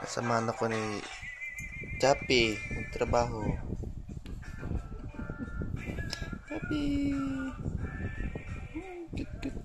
Nasamahan ako ni Chappy ng trabaho. Chappy! Cute, cute.